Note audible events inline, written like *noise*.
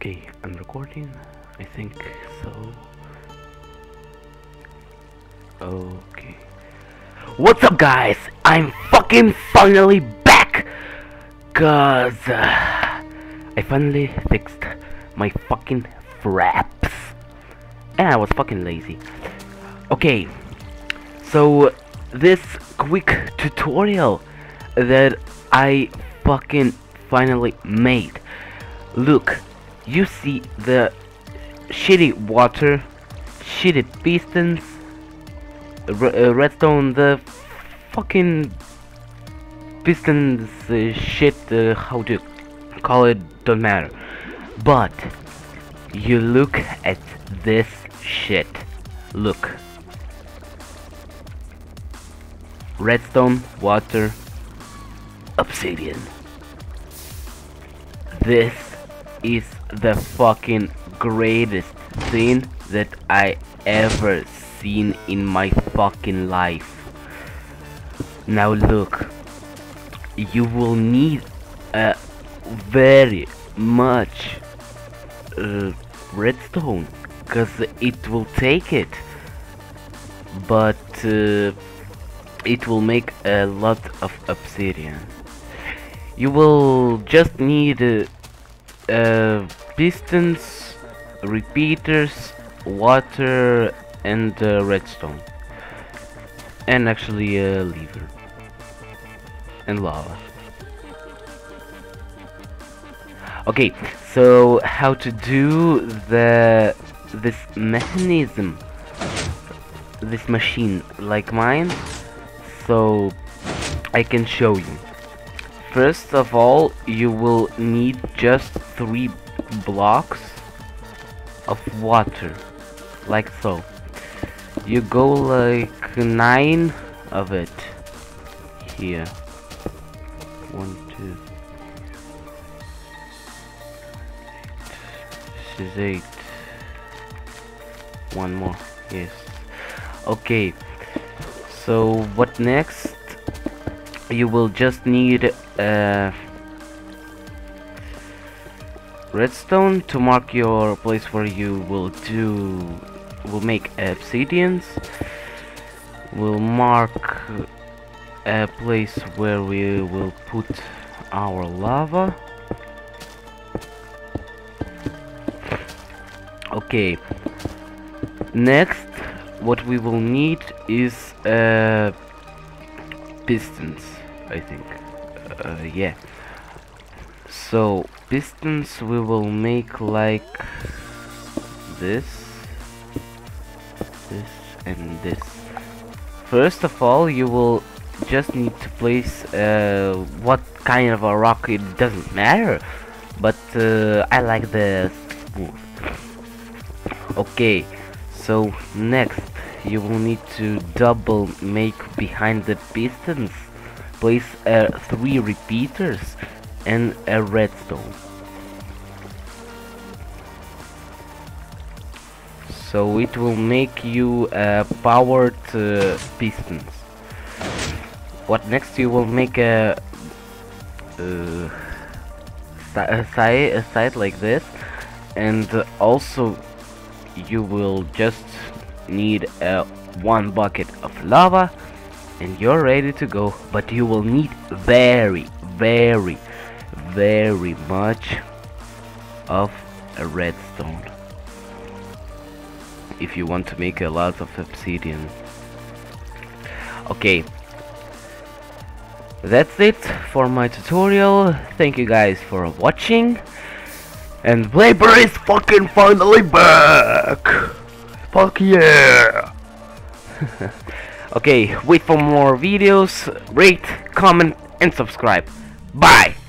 Okay, I'm recording. I think so. Okay. What's up, guys? I'm fucking finally back! Cause uh, I finally fixed my fucking fraps. And I was fucking lazy. Okay, so this quick tutorial that I fucking finally made. Look, you see the shitty water, shitty pistons, uh, redstone, the fucking pistons uh, shit, uh, how to call it, don't matter. But you look at this shit. Look. Redstone, water, obsidian. This is the fucking greatest thing that I ever seen in my fucking life. Now look, you will need a very much uh, redstone because it will take it but uh, it will make a lot of obsidian you will just need uh, uh, pistons repeaters water and uh, redstone. And actually a lever and lava. Okay so how to do the this mechanism this machine like mine? So I can show you first of all you will need just three blocks of water like so. You go like nine of it here. One two this is eight. One more yes. Okay so what next you will just need uh, redstone to mark your place where you will do will make obsidians. We'll mark a place where we will put our lava. Okay. Next what we will need is uh, pistons I think. Uh, yeah. So pistons we will make like this this and this. First of all you will just need to place uh, what kind of a rock it doesn't matter but uh, I like the smooth okay so next you will need to double make behind the pistons place uh, three repeaters and a redstone. So it will make you uh, powered uh, pistons. What next you will make a, uh, a side a side like this. And also you will just need uh, one bucket of lava and you're ready to go but you will need very very very much of a redstone. If you want to make a lot of obsidian. Okay. That's it for my tutorial. Thank you guys for watching. And Blaipa is fucking finally back! Fuck yeah! *laughs* okay, wait for more videos, rate, comment, and subscribe. Bye!